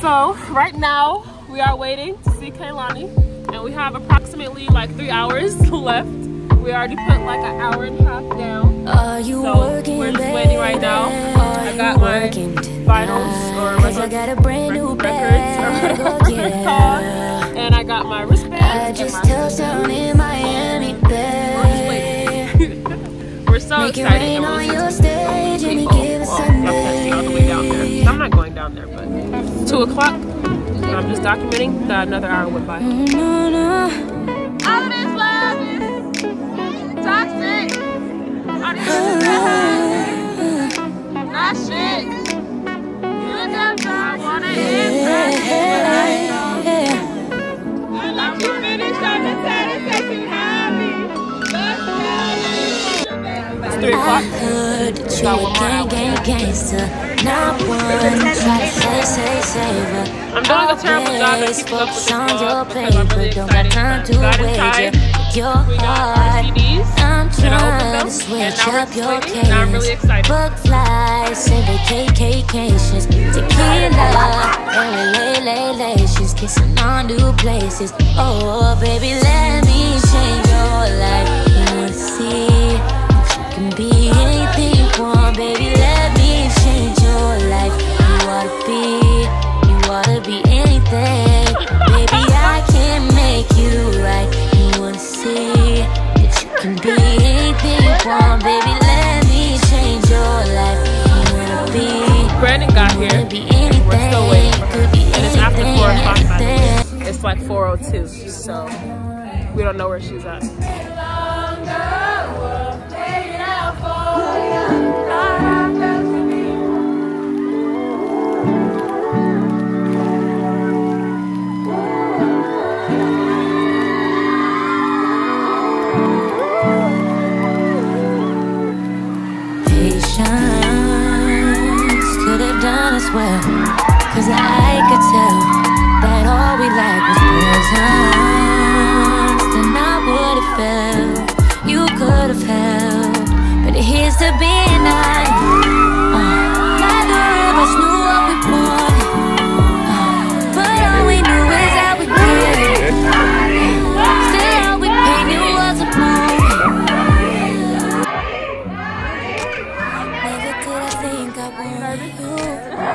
So right now we are waiting to see Kehlani and we have approximately like three hours left. We already put like an hour and a half down. Are you So working, we're just waiting right now. I got my finals or? 'Cause I got a brand new records or whatever it's called. yeah. And I got my wristband. I and just my touched down in Miami, babe. We're so Make it excited. rain and on we're your just- stage and down there, but it's two o'clock. I'm just documenting that another hour went by. Yeah, It's three o'clock. Heard that you a gang, gang, gangster. Not one try to say, say, save her. I'm doing a terrible job at keeping up with on your vlog because I'm paper. Don't got excited. time to wager. Your We got our heart. I'm and I opened trying to switch and now we're up your just waiting, and I'm really. Book flights and vacations, tequila and relations, kissing on new places. Oh, baby, let me change your life. You wanna see that you can be Brandon got here. We're still waiting for him. And it's after 4 o'clock. by the way. anything. It's like 4.02, so we don't know where she's at. Well. Cause I could tell that all we liked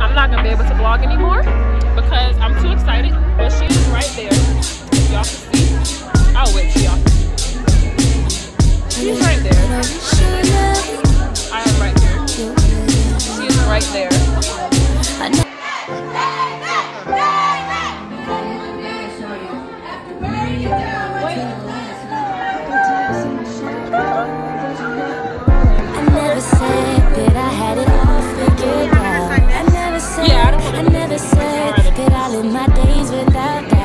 I'm not gonna be able to vlog anymore because I'm too excited. But she is right there. Y'all can see. it all live my days without that.